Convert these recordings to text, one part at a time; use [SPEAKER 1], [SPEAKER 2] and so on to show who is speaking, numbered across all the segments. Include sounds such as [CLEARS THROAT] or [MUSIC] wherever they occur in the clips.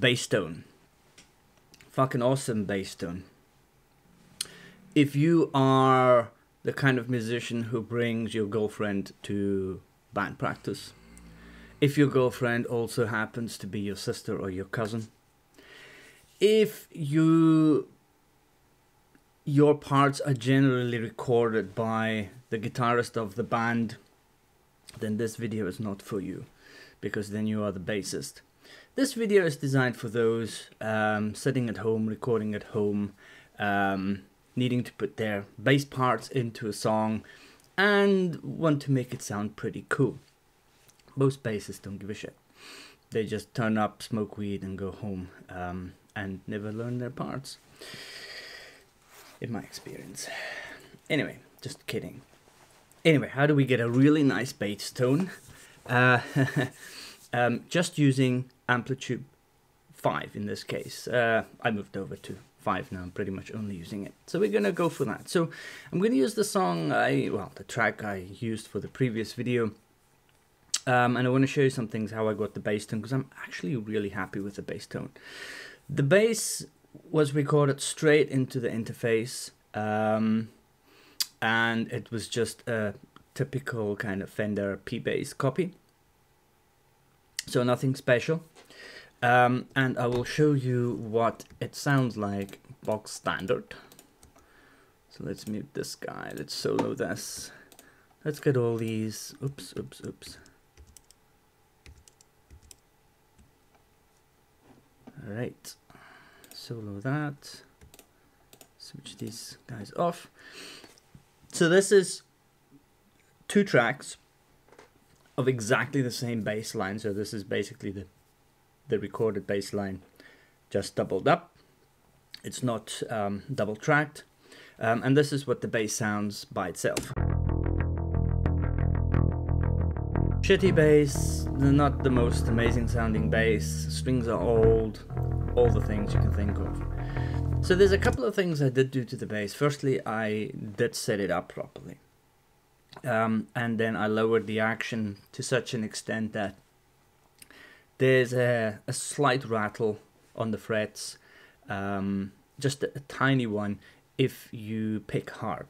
[SPEAKER 1] bass tone. Fucking awesome bass tone. If you are the kind of musician who brings your girlfriend to band practice, if your girlfriend also happens to be your sister or your cousin, if you your parts are generally recorded by the guitarist of the band, then this video is not for you because then you are the bassist. This video is designed for those um, sitting at home, recording at home, um, needing to put their bass parts into a song and want to make it sound pretty cool. Most bassists don't give a shit. They just turn up, smoke weed, and go home um, and never learn their parts. In my experience. Anyway, just kidding. Anyway, how do we get a really nice bass tone? Uh, [LAUGHS] um, just using Amplitube 5 in this case. Uh, I moved over to 5 now, I'm pretty much only using it. So we're going to go for that. So I'm going to use the song, I well, the track I used for the previous video. Um, and I want to show you some things how I got the bass tone because I'm actually really happy with the bass tone. The bass was recorded straight into the interface um, and it was just a typical kind of Fender P-Bass copy. So nothing special. Um, and I will show you what it sounds like box standard. So let's mute this guy, let's solo this. Let's get all these, oops, oops, oops. All right, solo that. Switch these guys off. So this is two tracks of exactly the same bass line. So this is basically the the recorded bass line just doubled up. It's not um, double tracked. Um, and this is what the bass sounds by itself. Shitty bass, not the most amazing sounding bass, strings are old, all the things you can think of. So there's a couple of things I did do to the bass. Firstly, I did set it up properly. Um, and then I lowered the action to such an extent that there's a, a slight rattle on the frets, um, just a, a, tiny one if you pick hard.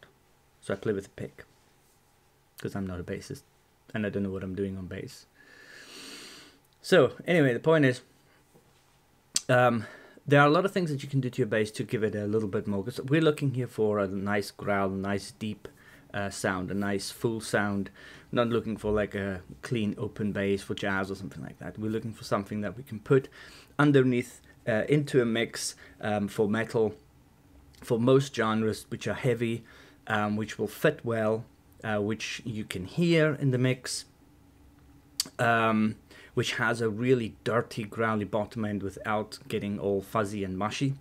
[SPEAKER 1] So I play with a pick because I'm not a bassist and I don't know what I'm doing on bass. So anyway, the point is, um, there are a lot of things that you can do to your bass to give it a little bit more. Because we're looking here for a nice growl, nice deep uh, sound, a nice full sound. Not looking for like a clean open bass for jazz or something like that. We're looking for something that we can put underneath uh, into a mix um, for metal, for most genres which are heavy, um, which will fit well, uh, which you can hear in the mix. Um, which has a really dirty, growly bottom end without getting all fuzzy and mushy.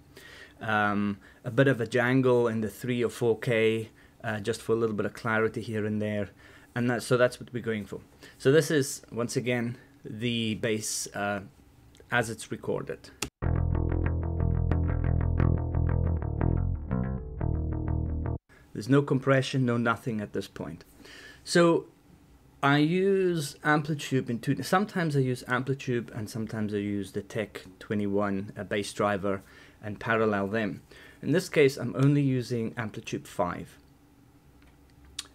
[SPEAKER 1] Um, a bit of a jangle in the 3 or 4K, uh, just for a little bit of clarity here and there. And that, so that's what we're going for. So this is, once again, the bass uh, as it's recorded. There's no compression, no nothing at this point. So I use Amplitube in two. Sometimes I use Amplitube and sometimes I use the Tech 21 uh, bass driver and parallel them. In this case, I'm only using Amplitube 5.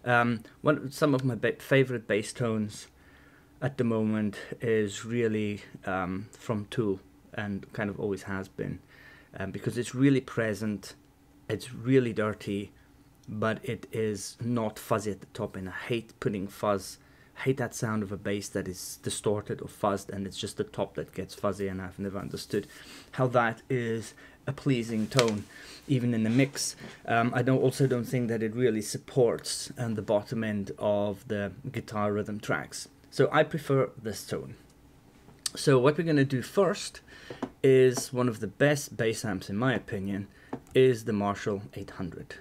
[SPEAKER 1] Um, one some of my ba favorite bass tones at the moment is really um, from Tool and kind of always has been um, because it's really present, it's really dirty, but it is not fuzzy at the top, and I hate putting fuzz hate that sound of a bass that is distorted or fuzzed and it's just the top that gets fuzzy and I've never understood how that is a pleasing tone even in the mix. Um, I don't also don't think that it really supports um, the bottom end of the guitar rhythm tracks. So I prefer this tone. So what we're going to do first is one of the best bass amps in my opinion is the Marshall 800.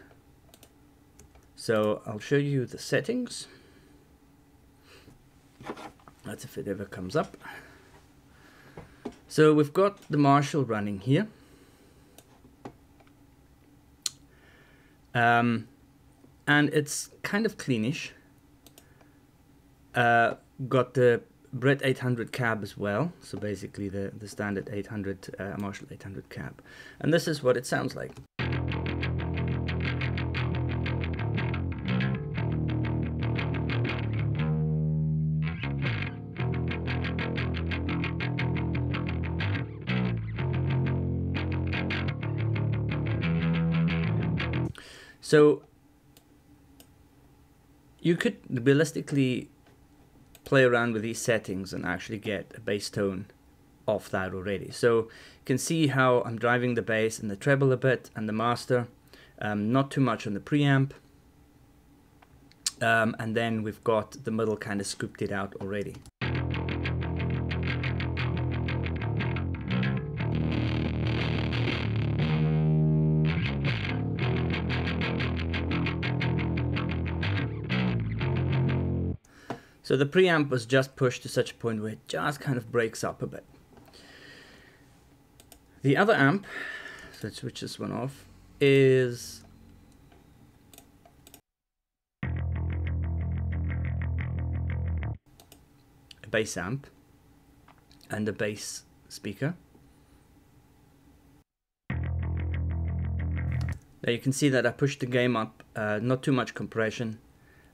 [SPEAKER 1] So I'll show you the settings. That's if it ever comes up. So we've got the Marshall running here. Um, and it's kind of cleanish. Uh, got the Brit 800 cab as well. So basically the, the standard 800 uh, Marshall 800 cab. And this is what it sounds like. So you could realistically play around with these settings and actually get a bass tone off that already. So you can see how I'm driving the bass and the treble a bit and the master, um, not too much on the preamp. Um, and then we've got the middle kind of scooped it out already. So the preamp was just pushed to such a point where it just kind of breaks up a bit. The other amp, so let's switch this one off, is a bass amp and a bass speaker. Now you can see that I pushed the gain up, uh, not too much compression,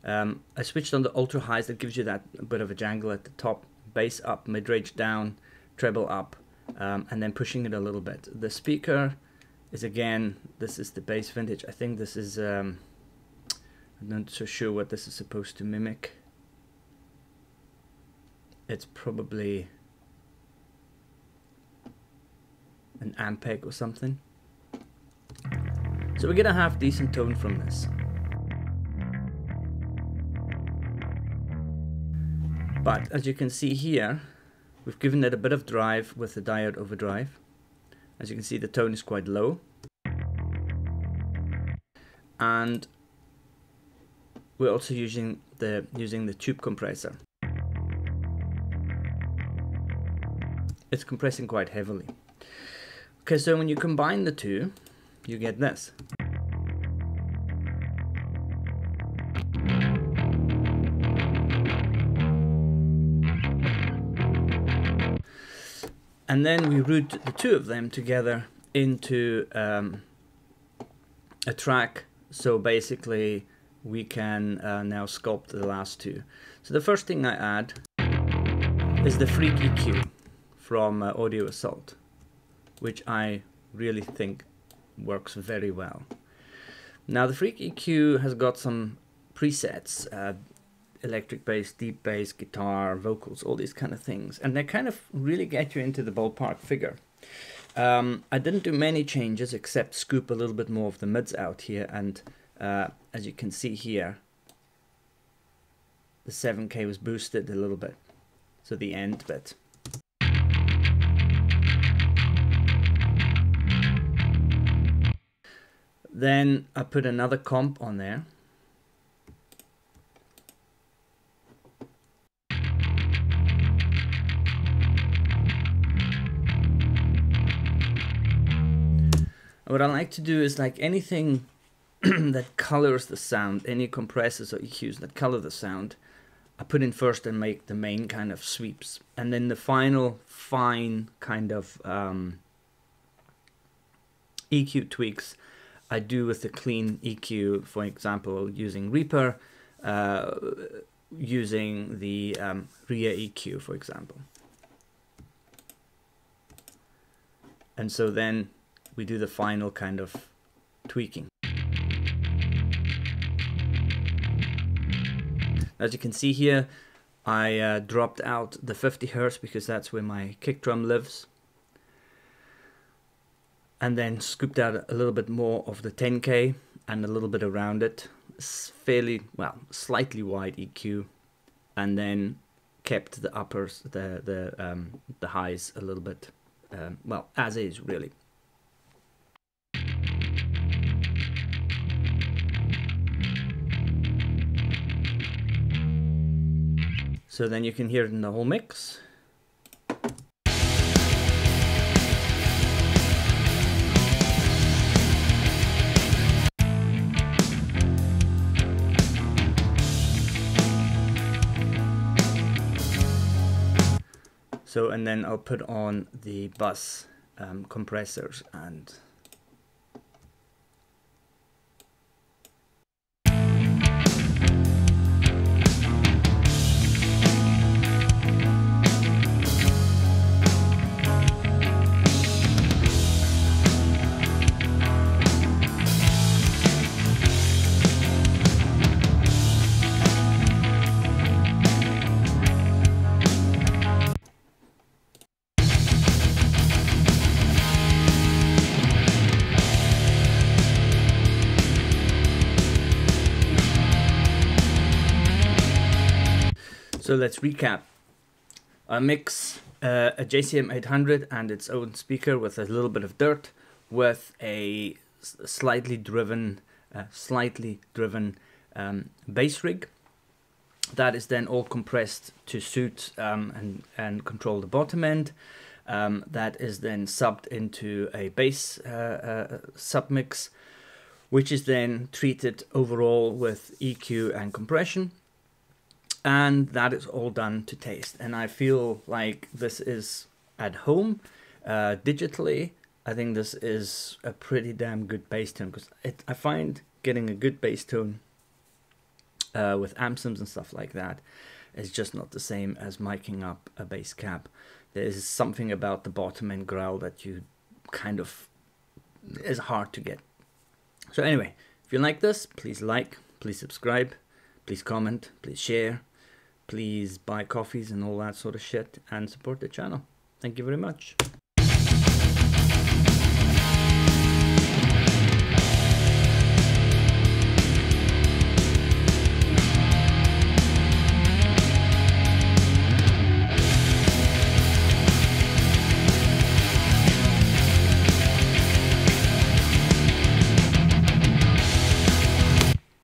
[SPEAKER 1] um, I switched on the ultra highs that gives you that bit of a jangle at the top, bass up, mid range down, treble up, um, and then pushing it a little bit. The speaker is again, this is the bass vintage. I think this is, um, I'm not so sure what this is supposed to mimic. It's probably an Ampeg or something. So we're gonna have decent tone from this. But as you can see here, we've given it a bit of drive with the diode overdrive. As you can see, the tone is quite low. And we're also using the using the tube compressor. It's compressing quite heavily. Okay, so when you combine the two, you get this. And then we route the two of them together into um, a track. So basically we can uh, now sculpt the last two. So the first thing I add is the Freak EQ from uh, Audio Assault which I really think works very well. Now the Freak EQ has got some presets. Uh, electric bass, deep bass, guitar, vocals, all these kind of things. And they kind of really get you into the ballpark figure. Um, I didn't do many changes except scoop a little bit more of the mids out here. And uh, as you can see here, the 7K was boosted a little bit. So the end bit. Then I put another comp on there what I like to do is like anything [CLEARS THROAT] that colors the sound, any compressors or EQs that color the sound, I put in first and make the main kind of sweeps. And then the final fine kind of um, EQ tweaks I do with the clean EQ, for example, using Reaper, uh, using the um, ReaEQ, for example. And so then we do the final kind of tweaking. As you can see here, I uh, dropped out the 50 hertz because that's where my kick drum lives. And then scooped out a little bit more of the 10K and a little bit around it. It's fairly, well, slightly wide EQ. And then kept the uppers, the, the, um, the highs a little bit, um, well, as is really. So then you can hear it in the whole mix. So, and then I'll put on the bus um, compressors and So let's recap. I mix uh, a JCM 800 and its own speaker with a little bit of dirt with a slightly driven, uh, slightly driven um, bass rig. That is then all compressed to suit um, and, and control the bottom end. Um, that is then subbed into a bass uh, uh, submix, which is then treated overall with EQ and compression and that is all done to taste. And I feel like this is at home uh, digitally. I think this is a pretty damn good bass tone because I find getting a good bass tone uh, with amps and stuff like that is just not the same as miking up a bass cab. There is something about the bottom end growl that you kind of is hard to get. So anyway, if you like this, please like, please subscribe, please comment, please share please buy coffees and all that sort of shit and support the channel. Thank you very much.